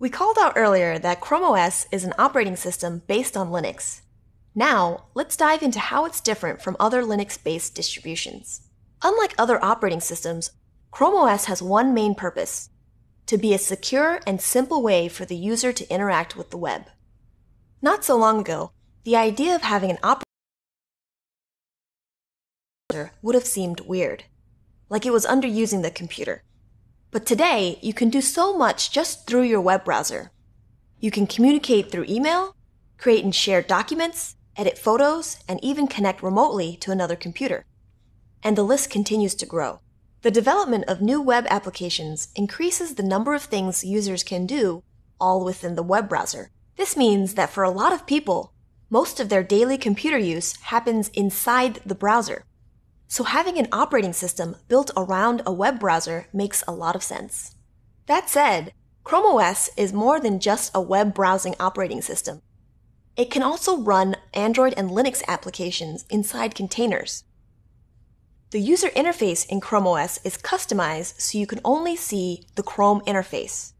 We called out earlier that Chrome OS is an operating system based on Linux. Now, let's dive into how it's different from other Linux based distributions. Unlike other operating systems, Chrome OS has one main purpose to be a secure and simple way for the user to interact with the web. Not so long ago, the idea of having an operating would have seemed weird, like it was underusing the computer. But today, you can do so much just through your web browser. You can communicate through email, create and share documents, edit photos, and even connect remotely to another computer. And the list continues to grow. The development of new web applications increases the number of things users can do all within the web browser. This means that for a lot of people, most of their daily computer use happens inside the browser. So having an operating system built around a web browser makes a lot of sense. That said, Chrome OS is more than just a web browsing operating system. It can also run Android and Linux applications inside containers. The user interface in Chrome OS is customized so you can only see the Chrome interface.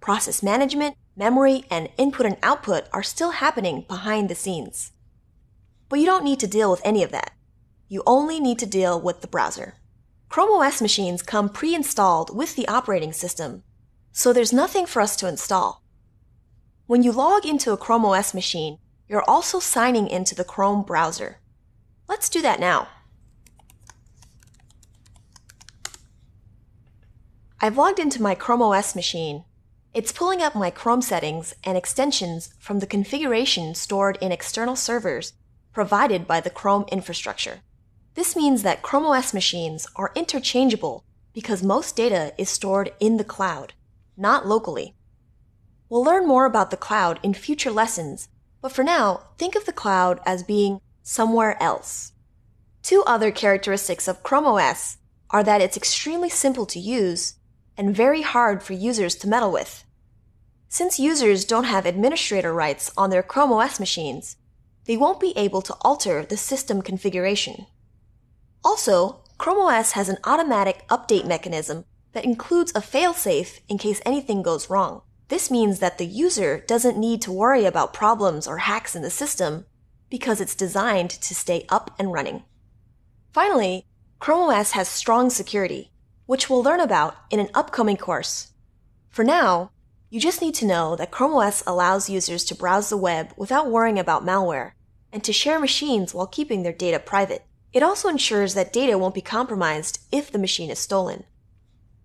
Process management, memory, and input and output are still happening behind the scenes. But you don't need to deal with any of that you only need to deal with the browser. Chrome OS machines come pre-installed with the operating system, so there's nothing for us to install. When you log into a Chrome OS machine, you're also signing into the Chrome browser. Let's do that now. I've logged into my Chrome OS machine. It's pulling up my Chrome settings and extensions from the configuration stored in external servers provided by the Chrome infrastructure. This means that Chrome OS machines are interchangeable because most data is stored in the cloud, not locally. We'll learn more about the cloud in future lessons, but for now, think of the cloud as being somewhere else. Two other characteristics of Chrome OS are that it's extremely simple to use and very hard for users to meddle with. Since users don't have administrator rights on their Chrome OS machines, they won't be able to alter the system configuration. Also, Chrome OS has an automatic update mechanism that includes a failsafe in case anything goes wrong. This means that the user doesn't need to worry about problems or hacks in the system because it's designed to stay up and running. Finally, Chrome OS has strong security, which we'll learn about in an upcoming course. For now, you just need to know that Chrome OS allows users to browse the web without worrying about malware and to share machines while keeping their data private. It also ensures that data won't be compromised if the machine is stolen.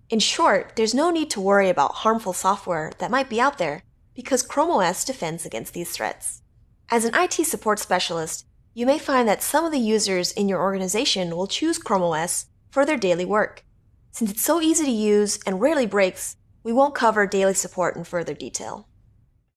In short, there's no need to worry about harmful software that might be out there because Chrome OS defends against these threats. As an IT support specialist, you may find that some of the users in your organization will choose Chrome OS for their daily work. Since it's so easy to use and rarely breaks, we won't cover daily support in further detail.